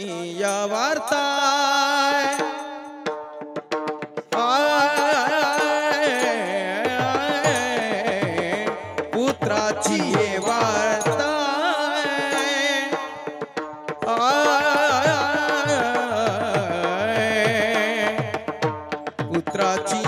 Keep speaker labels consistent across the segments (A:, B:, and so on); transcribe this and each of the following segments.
A: या वार्ता पुत्राची वार्ता पुत्राची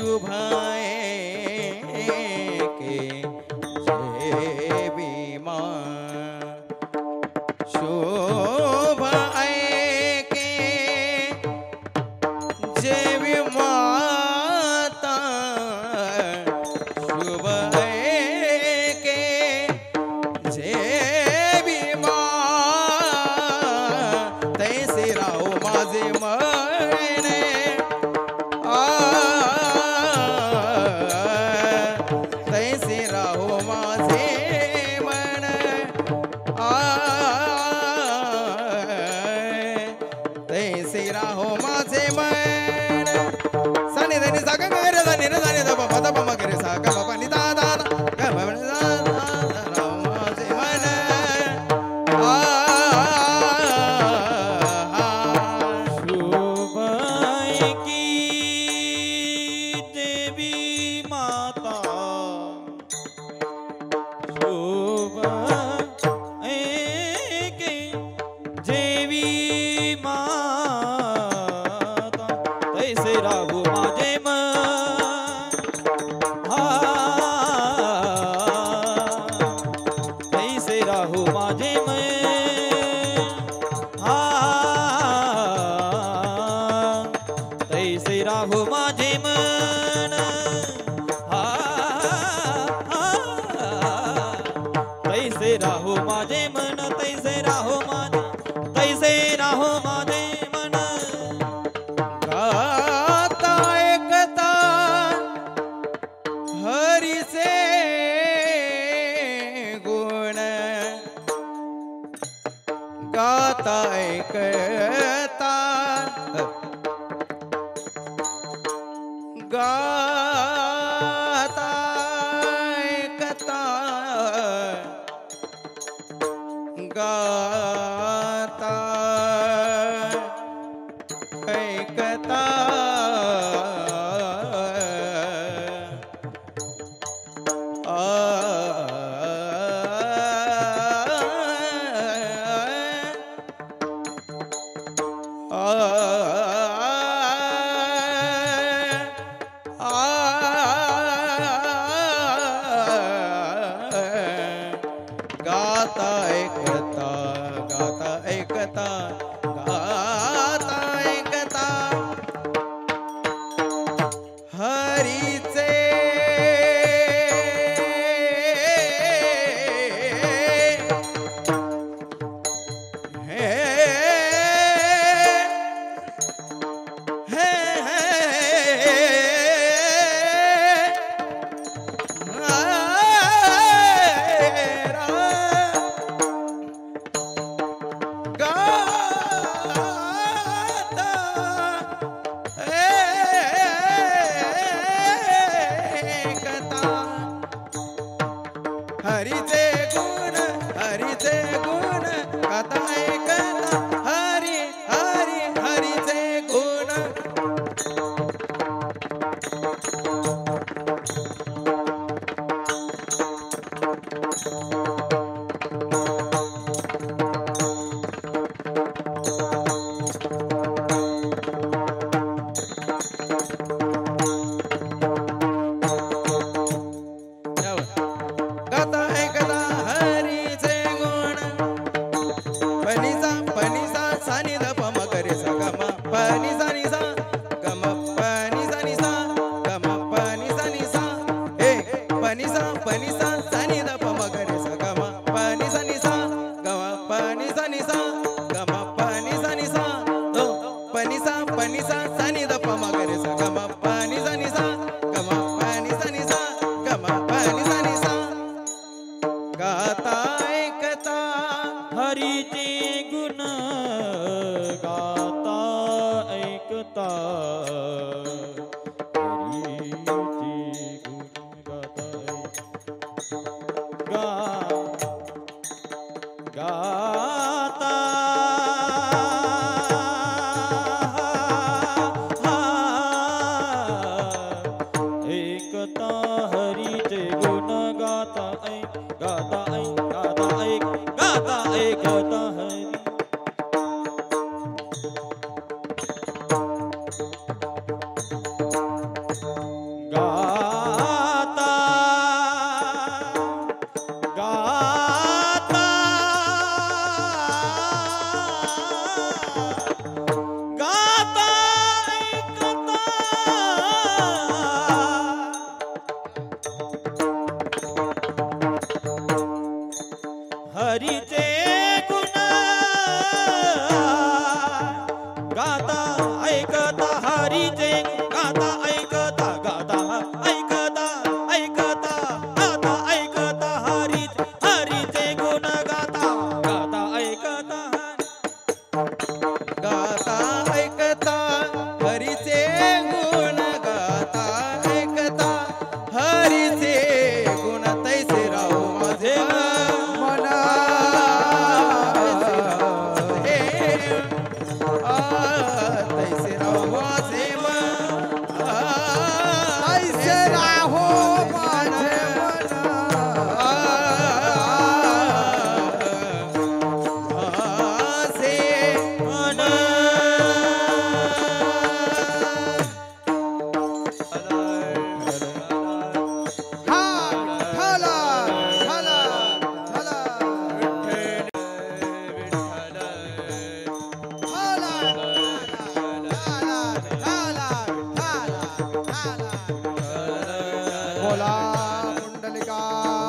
A: শুভায় ਹੋਵਾ म्हणतैसे राहो मान করিতে ऐकता
B: हरीचे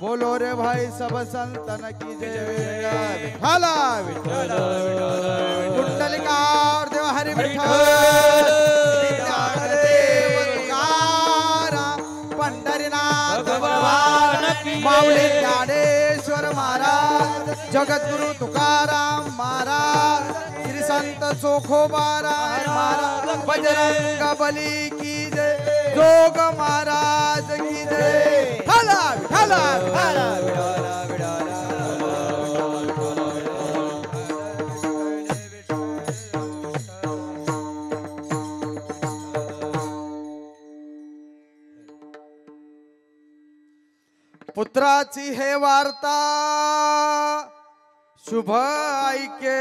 B: बोलो रे भाई सब संतन की जय। हाला कुंडलिका और देव हरि भगवान ज्ञानेश्वर महाराज जगत गुरु तुकार महाराज श्री संत सोखो महाराज महाराज बजरंग बली जोग महाराज की जय. हाला हाला हाला पुत्राची हे वार्ता शुभ ऐके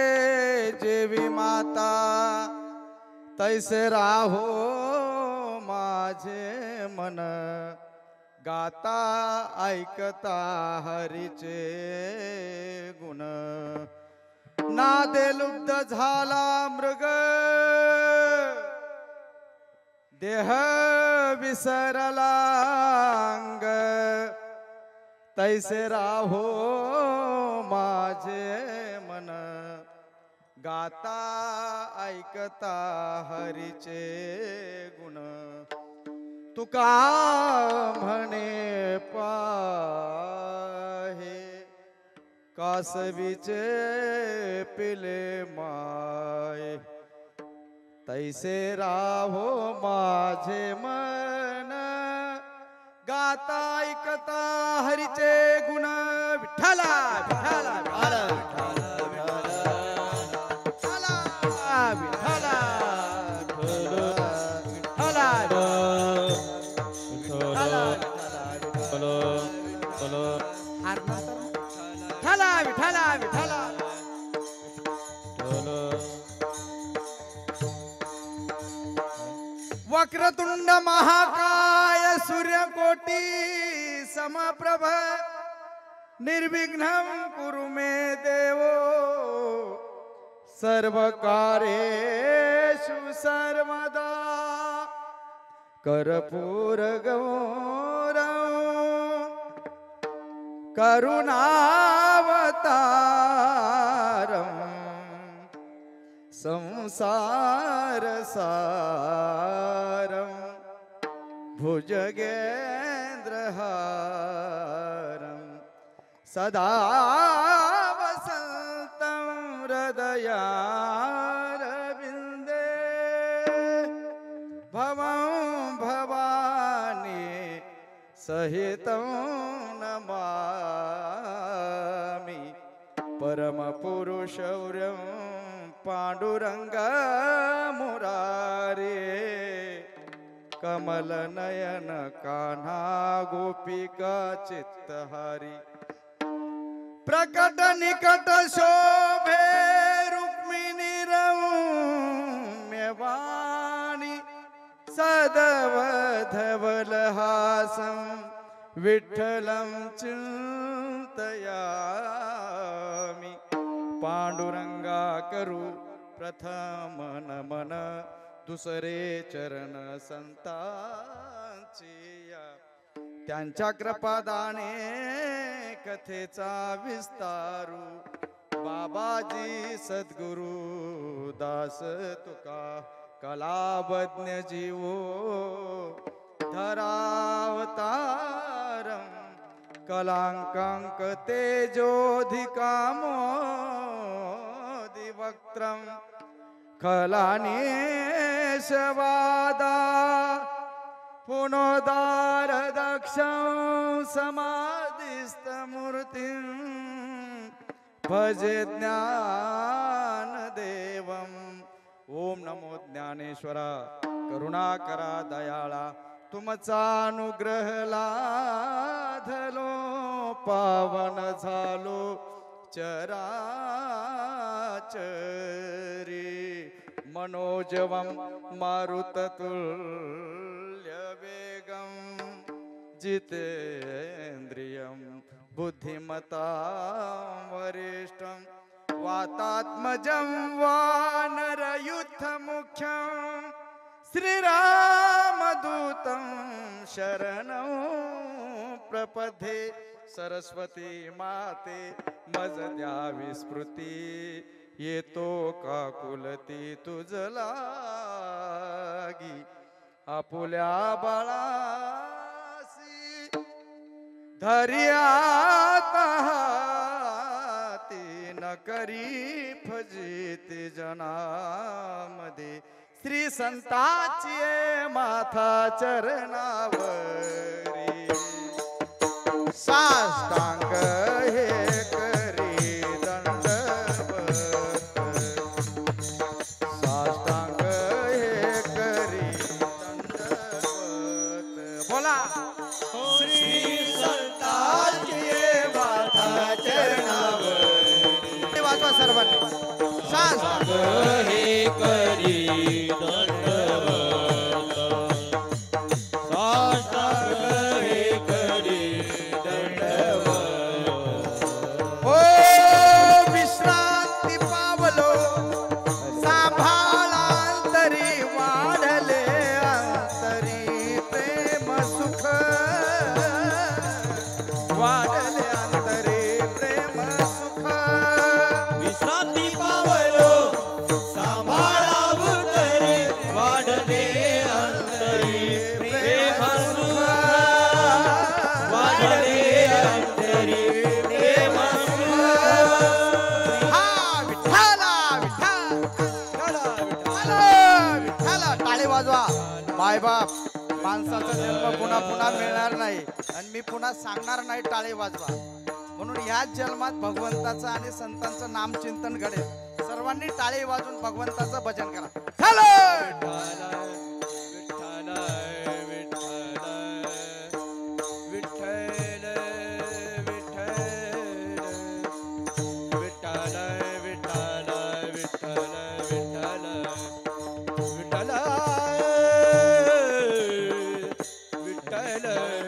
B: जेवी माता. तैसे राहो माझे मन गाता ऐकता हरीचे गुण. नादे लुब्ध झाला मृग देह विसरला अंग. तैसे राहो माझे मन गाता ऐकता हरीचे गुण. तुका म्हणे पाहे कासवीचे पिले माय तैसे राहो माझे मन। गाता, ऐकता, हरीचे गुण विठ्ठला विठ्ठला वक्रतुंड महाकाय सूर्यकोटी समप्रभ। निर्विघ्नं कुरु मे देवो। सर्वकारेषु सर्वदा। कर्पूर करुणावतारम्। संसार सारम भुजगेन्द्रहारं सदा वसन्तं हृदयारविन्दे। भवं भवानी सहितं नमामि। परमपुरुषौर्यं पांडुरंग मुरारे कमल नयन कान्हा गोपिका चित्तहारी प्रकट निकट शोभे रुक्मिणी रौम्यवाणी सदव धवल हासं विठ्ठलं चिन् करू. प्रथम नमन दुसरे चरण संतांचे त्यांच्या कृपादाने कथेचा विस्तारू. बाबाजी सद्गुरु दास तुका कलावज्ञ जीवो. धरावतारम कलांकांक तेजोधिकामो. खलानेशवादा पुनोदार दक्षं समाधिस्तमूर्तिं भजे ज्ञानदेवम् ओम नमो ज्ञानेश्वरा करुणाकरा दयाळा तुमचा अनुग्रह लाधलो पावन झालो। चराचरी मनोजवं मारुततुल्य वेगं जितेन्द्रियं बुद्धिमतां वरिष्ठं वातात्मजं वानरयुद्धमुख्यं श्रीरामदूतं शरणं प्रपथे सरस्वती माते मज द्यावी विस्मृती येतो का कुलती तुझलागी आपुल्या बाळासी धर्या हाती न करी फजित जनामध्ये. श्री संताची माथा चरणावरी. साष्टांग हे टाळे वाजवा बाप माणसाचा जन्म पुन्हा पुन्हा मिळणार नाही. आणि मी पुन्हा सांगणार नाही टाळे वाजवा म्हणून याच जन्मात भगवंताचं आणि संतांचं नामचिंतन घडेल. सर्वांनी टाळे वाजून भगवंताचं भजन करा. हॅलो!
C: विठ्ठल